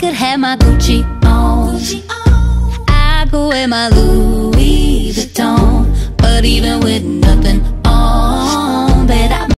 could have my Gucci on. I go in my Louis Vuitton. But even with